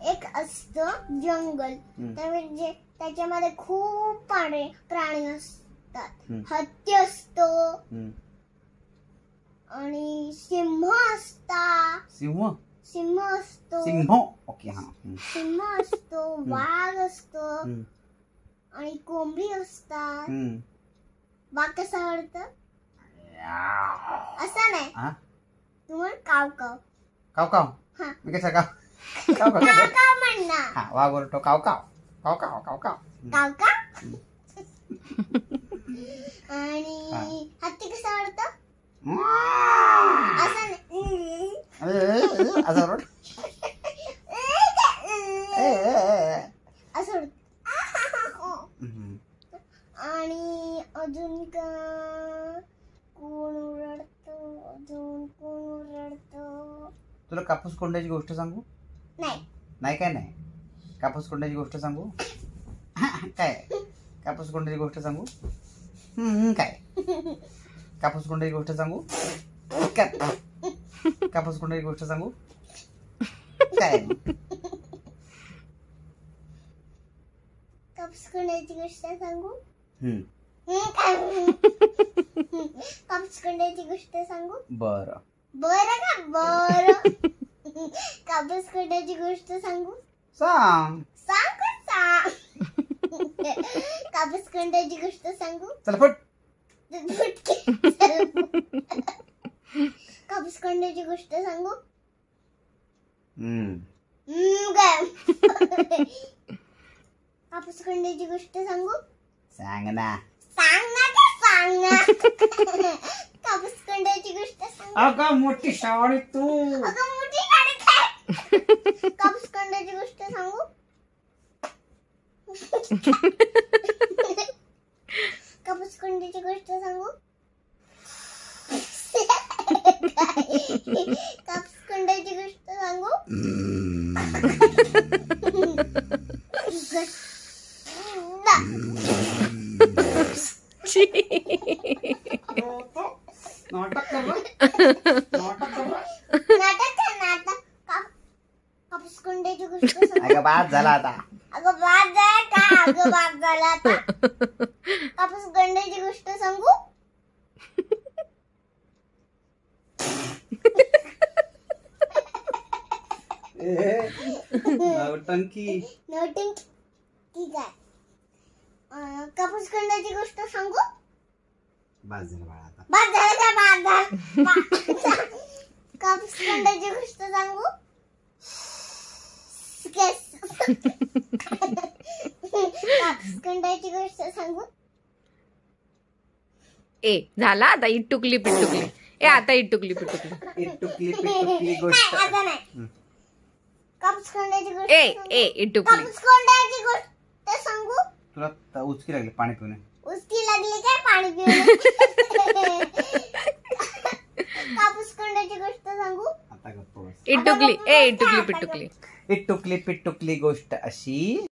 एक असतं जंगल. त्यामध्ये त्याच्यामध्ये खूप प्राणी प्राणी असतात. हत्ती असतो. आणि सिंह असता. सिंह? सिंह असतो. सिंह? ओके हा. सिंह असतो वाघ असतो. आणि कोंबडी असतात. वाघ कसं आवडतं असं नाही. तुम्हाला काव काव काव काव हा. मी कसं काव? काव काव काव काव म्हणणार हा वाघ बोलतो काव काव. काव काव काव काव. काव का आणि हत्ती कसं आवडतं असं नाही. असं बोलतो. ए, ए, ए, ए. असं आवडतं. हम्म. आणि अजून का कोण ओरडत? अजून कोण ओरडत? तुला कापूस कोंड्याची गोष्ट सांगू? नाही नाही काय नाही कापूस कोंड्याची गोष्ट सांगू काय कापूस कोंड्याची गोष्ट सांगू हम्म, हम्म, काय कापूस कोंड्याची गोष्ट सांगू काय कापूस कोंड्याची गोष्ट सांगू काय कापूस कोंड्याची गोष्ट सांगू हम्म, हं, काय कापूस कोंड्याची गोष्ट सांगू बरं बरं का बरं कापूस कोंड्याची गोष्ट सांगू? सांग. सांग कापूस कोंड्याची गोष्ट सांगू? चल फट. कापूस कोंड्याची गोष्ट सांगू? हम्म, हम्म, काय कापूस कोंड्याची गोष्ट सांगू? सांग ना. सांग ना का सांग ना. कापूस कोंड्याची गोष्ट सांगू? अगं मोठी शाळी तू. अगं कापूस कोंड्याची गोष्ट सांगू? कापूस कोंड्याची गोष्ट सांगू? कापूस कोंड्याची गोष्ट सांगू? नाटक कर नाटक कर नाटक आहे, नाटक का- कापूस कोंड्याची गोष्ट सांगू अगं बाद झाला आता. अगं बाद झाला का? अगं बाद झाला आता. कापूस कोंड्याची गोष्ट सांगू? नवटंकी नोटिंग ठीक आहे. अं, कापूस कोंड्याची गोष्ट सांगू? बाद झाला बाळा आता. बाद झाला का? बाद झाला. बाद. कापूस कोंड्याची गोष्ट सांगू? केस. गोष्ट सांगू ए झाला आता इटुकली पिटुकली ए आता इटुकली पिटुकली इटुकली पिटुकली गोष्ट. नाही, आता नाही. हं. कोंड्याची गोष्ट ए ए इटुकली कापूस कोंड्याची गोष्ट सांगू? तुला त- उचकी लागली पाणी पिऊन. उसकी लागली काय पाणी पिऊन? कापूस कोंड्याची गोष्ट सांगू? आता गप्प बस. इटुकली ए इटुकली पिटुकली इटुकली पिटुकली गोष्ट अशी.